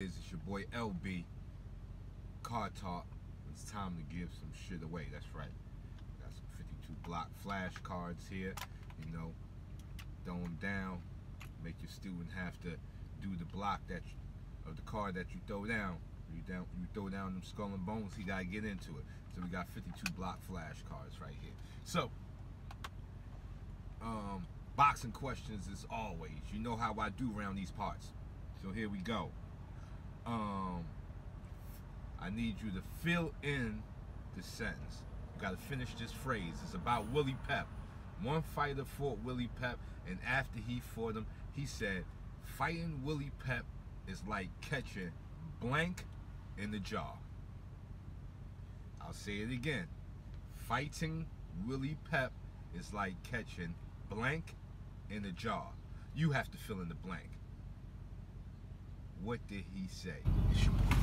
It's your boy LB Car Talk. It's time to give some shit away. That's right. Got some 52 block flash cards here. You know, throw them down. Make your student have to do the block that you, of the card that you throw down. You down, you throw down them skull and bones. He gotta get into it. So we got 52 block flash cards right here. So, um, boxing questions as always. You know how I do around these parts. So here we go um, I need you to fill in the sentence. You got to finish this phrase. It's about Willie Pep. One fighter fought Willie Pep, and after he fought him, he said, fighting Willie Pep is like catching blank in the jaw. I'll say it again. Fighting Willie Pep is like catching blank in the jaw. You have to fill in the blank. What did he say?